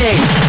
days.